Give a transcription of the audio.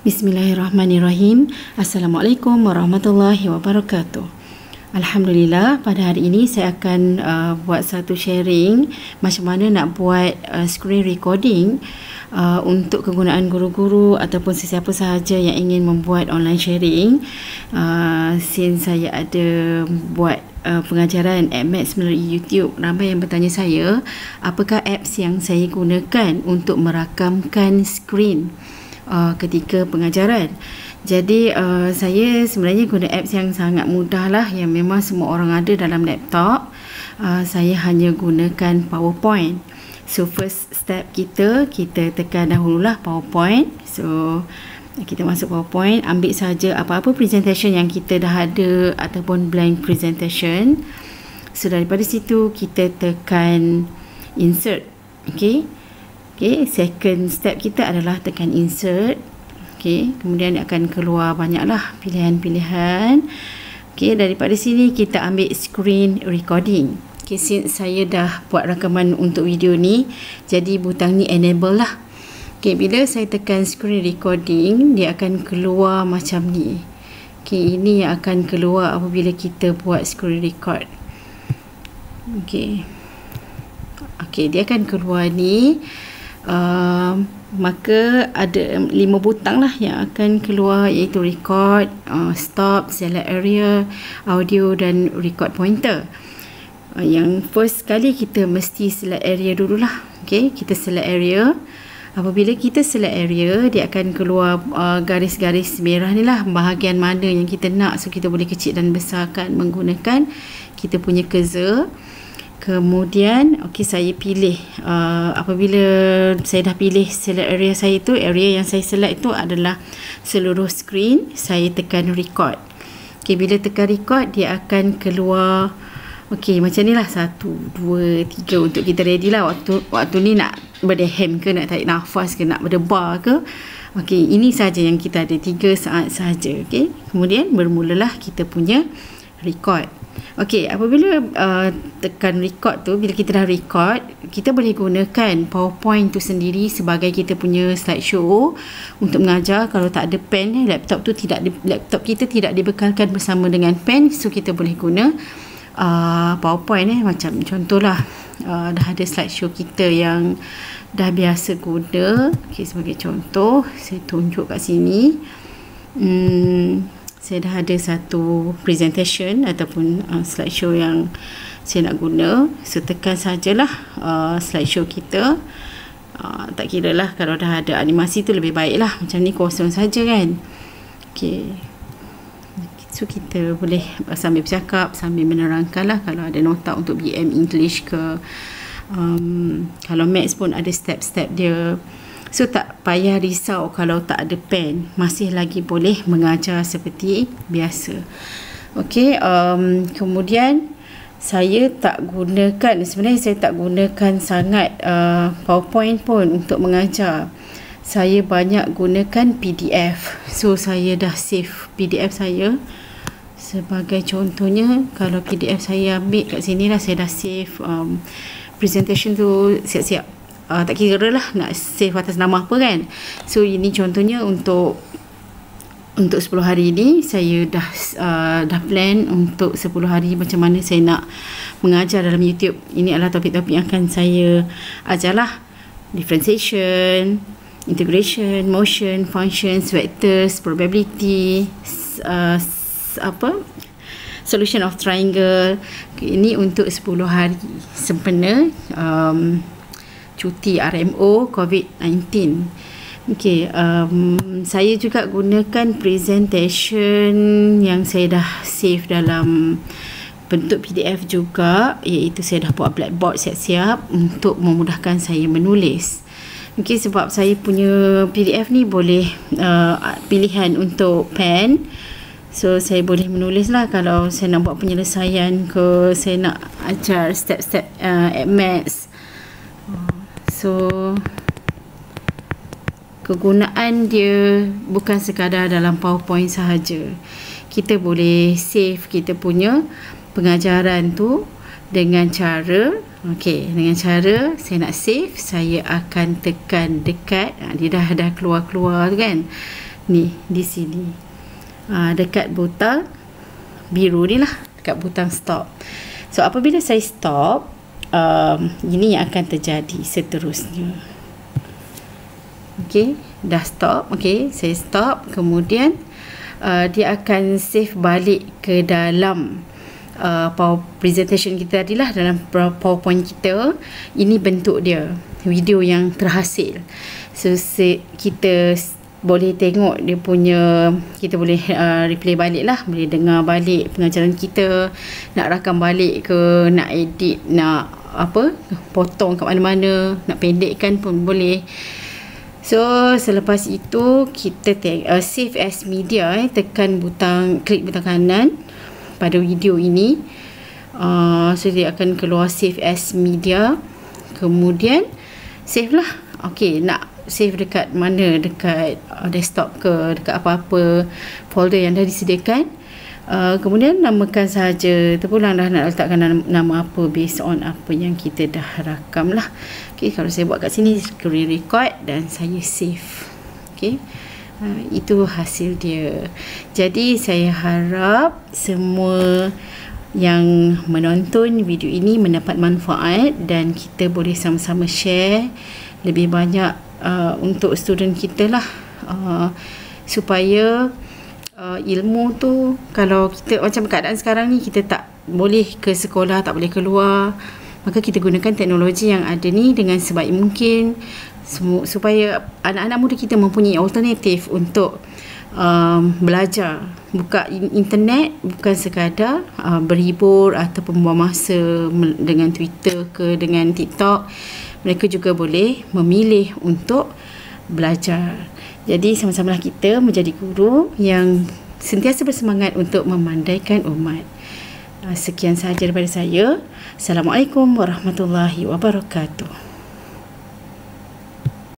Bismillahirrahmanirrahim. Assalamualaikum warahmatullahi wabarakatuh. Alhamdulillah pada hari ini saya akan uh, buat satu sharing macam mana nak buat uh, screen recording uh, untuk kegunaan guru-guru ataupun sesiapa sahaja yang ingin membuat online sharing. Uh, since saya ada buat uh, pengajaran at Maths melalui YouTube, ramai yang bertanya saya apakah apps yang saya gunakan untuk merakamkan screen uh, ketika pengajaran. Jadi uh, saya sebenarnya guna apps yang sangat mudah lah yang memang semua orang ada dalam laptop. Uh, saya hanya gunakan PowerPoint. So first step kita, kita tekan dahululah PowerPoint. So kita masuk PowerPoint, ambil saja apa-apa presentation yang kita dah ada ataupun blank presentation. So daripada situ kita tekan insert. Okay. Okay, second step kita adalah tekan insert. Okay, kemudian akan keluar banyaklah pilihan-pilihan. Okay, daripada sini kita ambil screen recording. Okay, since saya dah buat rakaman untuk video ni, jadi butang ni enable lah. Okay, bila saya tekan screen recording, dia akan keluar macam ni. Okay, ini yang akan keluar apabila kita buat screen record. Okay. Okay, dia akan keluar ni uh, maka ada lima butang lah yang akan keluar iaitu record, uh, stop, select area, audio dan record pointer. Uh, yang first kali kita mesti select area dululah. Okay, kita select area. Apabila kita select area, dia akan keluar uh, garis-garis merah ni lah bahagian mana yang kita nak. So, kita boleh kecil dan besarkan menggunakan kita punya cursor. Kemudian okey saya pilih uh, apabila saya dah pilih select area saya tu area yang saya select itu adalah seluruh screen saya tekan record. Okey bila tekan record dia akan keluar okey macam ni lah satu dua tiga untuk kita ready lah waktu waktu ni nak berdehem ke nak tarik nafas ke nak berdebar ke. Okey ini saja yang kita ada tiga saat saja okey. Kemudian bermulalah kita punya record. Okey, apabila uh, tekan record tu, bila kita dah record, kita boleh gunakan PowerPoint tu sendiri sebagai kita punya slideshow untuk mengajar. Kalau tak ada pen, laptop tu tidak laptop kita tidak dibekalkan bersama dengan pen, so kita boleh guna uh, PowerPoint eh macam contohlah uh, dah ada slideshow kita yang dah biasa guna. Okey, sebagai contoh, saya tunjuk kat sini. Hmm, saya dah ada satu presentation ataupun uh, slideshow yang saya nak guna. So tekan sajalah uh, slideshow kita. Uh, tak kira lah kalau dah ada animasi tu lebih baik lah. Macam ni kosong saja kan. Ok so kita boleh sambil bercakap sambil menerangkan lah kalau ada nota untuk BM English ke. Um, kalau Maths pun ada step-step dia So tak payah risau kalau tak ada pen. Masih lagi boleh mengajar seperti biasa. Okey, um, kemudian saya tak gunakan Sebenarnya saya tak gunakan sangat uh, PowerPoint pun untuk mengajar. Saya banyak gunakan PDF So saya dah save PDF saya. Sebagai contohnya Kalau PDF saya ambil kat sini lah Saya dah save um, Presentation tu siap-siap uh, tak kira lah nak save atas nama apa kan. So ini contohnya untuk untuk 10 hari ini saya dah uh, dah plan untuk 10 hari macam mana saya nak mengajar dalam YouTube. Ini adalah topik-topik yang akan saya ajarlah differentiation integration motion functions vectors probability uh, apa? Solution of triangle. Ini untuk 10 hari sempena um, cuti RMO COVID-19. Okey, um, saya juga gunakan presentation yang saya dah save dalam bentuk PDF juga iaitu saya dah buat blackboard siap-siap untuk memudahkan saya menulis. Okey, sebab saya punya PDF ni boleh uh, pilihan untuk pen. So saya boleh menulis lah kalau saya nak buat penyelesaian ke saya nak ajar step-step uh, at maths So kegunaan dia bukan sekadar dalam PowerPoint sahaja. Kita boleh save kita punya pengajaran tu dengan cara okey dengan cara saya nak save saya akan tekan dekat ha, dia dah dah keluar-keluar kan. Ni di sini. Uh, dekat butang biru ni lah dekat butang stop. So apabila saya stop um, ini yang akan terjadi seterusnya. Ok dah stop. Ok saya stop. Kemudian uh, dia akan save balik ke dalam uh, presentation kita tadi lah dalam powerpoint kita. Ini bentuk dia video yang terhasil. So kita boleh tengok dia punya kita boleh uh, replay balik lah boleh dengar balik pengajaran kita. Nak rakam balik ke nak edit nak apa potong kat mana-mana nak pendekkan pun boleh. So selepas itu kita take, uh, save as media eh, tekan butang klik butang kanan pada video ini. Uh, so dia akan keluar save as media. Kemudian save lah. Ok nak save dekat mana? Dekat uh, desktop ke? Dekat apa-apa folder yang dah disediakan Uh, kemudian namakan saja terpulang dah nak letakkan nama, nama apa based on apa yang kita dah rakam lah. Okay, kalau saya buat kat sini screen record dan saya save. Okay. Uh, itu hasil dia. Jadi saya harap semua yang menonton video ini mendapat manfaat dan kita boleh sama-sama share lebih banyak uh, untuk student kita lah. Uh, supaya uh, ilmu tu kalau kita macam keadaan sekarang ni kita tak boleh ke sekolah tak boleh keluar maka kita gunakan teknologi yang ada ni dengan sebaik mungkin. Supaya anak-anak muda kita mempunyai alternatif untuk um, belajar. Buka internet bukan sekadar uh, berhibur ataupun membuang masa dengan Twitter ke dengan TikTok. Mereka juga boleh memilih untuk belajar jadi sama-sama kita menjadi guru yang sentiasa bersemangat untuk memandaikan umat. Uh, sekian sahaja daripada saya. Assalamualaikum warahmatullahi wabarakatuh